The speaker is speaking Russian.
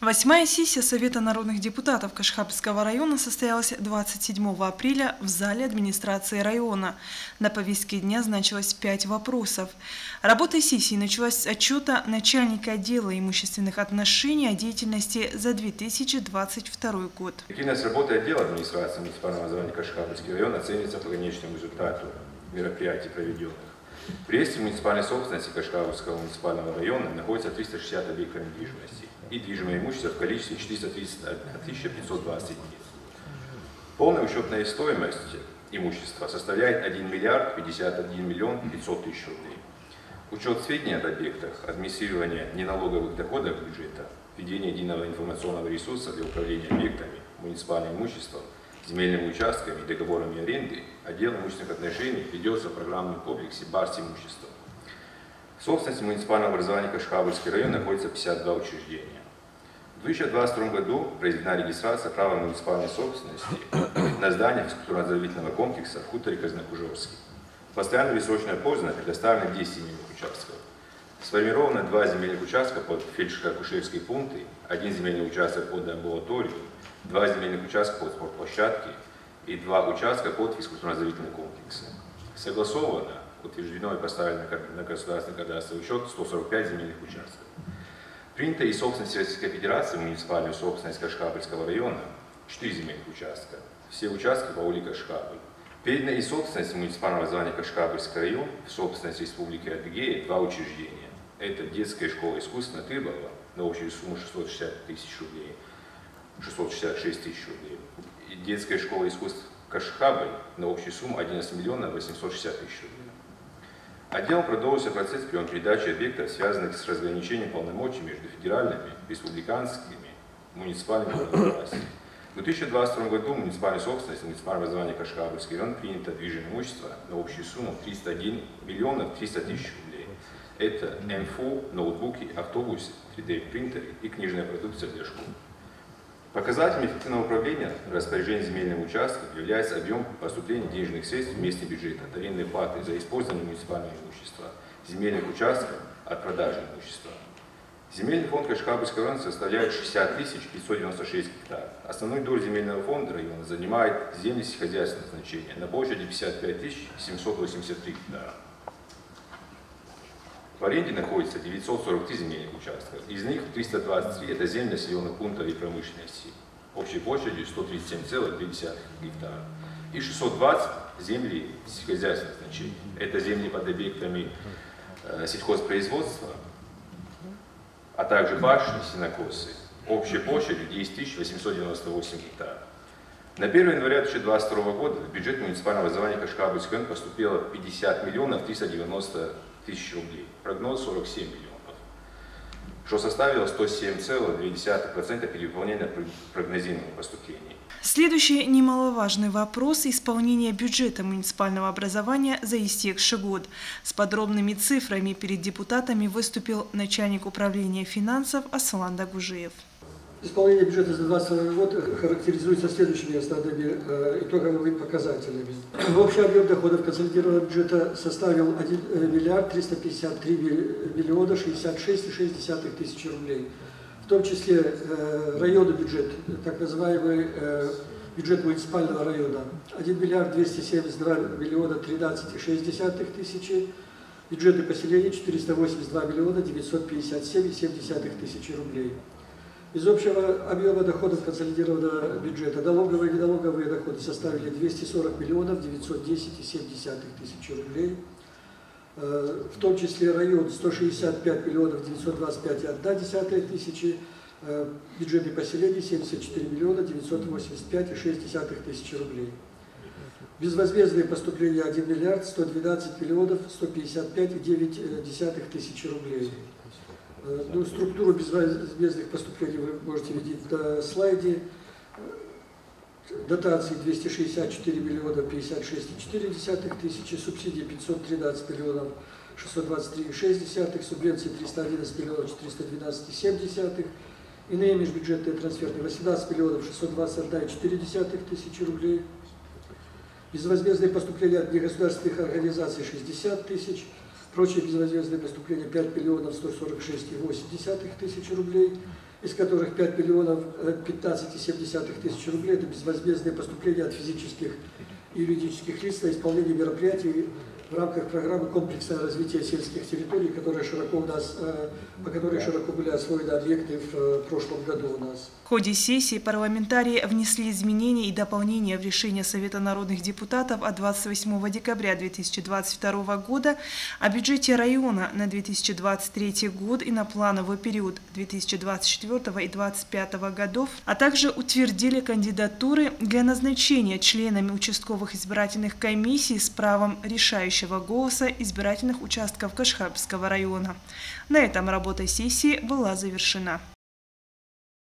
Восьмая сессия Совета народных депутатов Кашхабского района состоялась 27 апреля в зале администрации района. На повестке дня значилось пять вопросов. Работа сессии началась с отчета начальника отдела имущественных отношений о деятельности за 2022 год. Эффективность работы отдела администрации муниципального образования Кашхабский район оценивается по конечному результату мероприятий проведенных. В реестре муниципальной собственности Кашкавского муниципального района находится 360 объектов недвижимости и движимое имущество в количестве 431 520 единиц. Полная учетная стоимость имущества составляет 1 миллиард 51 миллион 500 тысяч рублей. Учет сведений об объектах, администрирование неналоговых доходов бюджета, введение единого информационного ресурса для управления объектами, муниципальным имуществом – земельными участками и договорами аренды отдел имущественных отношений ведется в программном комплексе «Барс имущества». В собственности муниципального образования Кашхабульский район находится 52 учреждения. В 2022 году произведена регистрация права муниципальной собственности на здание физкультурно-оздоровительного комплекса в хуторе Казнокужевский. Постоянно бессрочная польза предоставлено 10 земельных участков. Сформировано два земельных участка под фельдшерско-акушерские пункты, один земельный участок под амбулаторию, два земельных участка под спортплощадки и два участка под физкультурно-оздоровительные комплексы. Согласовано, утверждено и поставлено на государственный кадастровый учет 145 земельных участков. Принято из собственности Российской Федерации муниципальную собственность Кашкабельского района 4 земельных участка. Все участки по улице Кашкабель. Передано из собственности муниципального звания Кашкабельский район собственность Республики Адыгея два учреждения. Это детская школа искусств на Тыбово на общую сумму 660 тысяч рублей 666 тысяч рублей. И детская школа искусств Кашхабы на общую сумму 11 миллионов 860 тысяч рублей. Отделом продолжился процесс передачи объектов, связанных с разграничением полномочий между федеральными, республиканскими, муниципальными властями. В 2022 году муниципальная собственность, муниципальное образование Кашхабульский район принято движимое имущество на общую сумму 301 миллионов 300 тысяч рублей. Это МФУ, ноутбуки, автобусы, 3D-принтеры и книжная продукция для школ. Показателем эффективного управления распоряжения земельным участком является объем поступления денежных средств в местный бюджет от арендной платы за использование муниципального имущества, земельных участков от продажи имущества. Земельный фонд Кашкабельского района составляет 60 596 гектаров. Основную долю земельного фонда района занимает земли сельскохозяйственного значения на площади 55 783 гектара. В аренде находится 943 земельных участков. Из них 323 это земли населенных пунктов и промышленности общей площадью 137,2 гектара. И 620 земли сельскохозяйственного значения. Это земли под объектами э, сельхозпроизводства, а также башни, сенокосы. Общей площадью 10 898 гектаров. На 1 января 2022 года в бюджет муниципального образования Кашкабульский поступило 50 миллионов 390 тысяч рублей. Прогноз 47 миллионов, что составило 107,2% перевыполнения прогнозируемых поступлений. Следующий немаловажный вопрос – исполнения бюджета муниципального образования за истекший год. С подробными цифрами перед депутатами выступил начальник управления финансов Аслан Дагужиев. Исполнение бюджета за 2022 год характеризуется следующими основными э, итоговыми показателями. Общий объем доходов консолидированного бюджета составил 1 э, миллиард 353 миллиона 66,6 тысячи рублей. В том числе э, районный бюджет, так называемый бюджет муниципального района, 1 миллиард 272 миллиона 13,6 тысячи, бюджеты поселения 482 миллиона 957,7 тысячи рублей. Из общего объема доходов консолидированного бюджета налоговые и недологовые доходы составили 240 миллионов 910,7 тысяч рублей. Э, в том числе район 165 миллионов 925,1 тысячи, э, бюджетные поселения 74 миллиона 985,6 тысячи рублей. Безвозмездные поступления 1 миллиард 112 миллионов 155,9 тысячи рублей. Э, ну, структуру безвозмездных поступлений вы можете видеть на слайде. Дотации 264 миллиона 56,4 тысячи, субсидии 513 миллионов 623,6, субвенции 311 миллионов 412,7, иные межбюджетные трансферты 18 миллионов 621,4 тысячи рублей, безвозмездные поступления от негосударственных организаций 60 тысяч, Прочие безвозмездные поступления 5 миллионов 146,8 тысяч рублей. из которых 5 миллионов 15,7 тысяч рублей – это безвозмездные поступления от физических и юридических лиц на исполнение мероприятий в рамках программы комплексное развитие сельских территорий, которая широко у нас, э, по которой широко были освоены объекты в э, прошлом году у нас. В ходе сессии парламентарии внесли изменения и дополнения в решение Совета народных депутатов от 28 декабря 2022 года о бюджете района на 2023 год и на плановый период 2024 и 2025 годов, а также утвердили кандидатуры для назначения членами участковых избирательных комиссий с правом решающего голоса избирательных участков Кашхабского района. На этом работа сессии была завершена.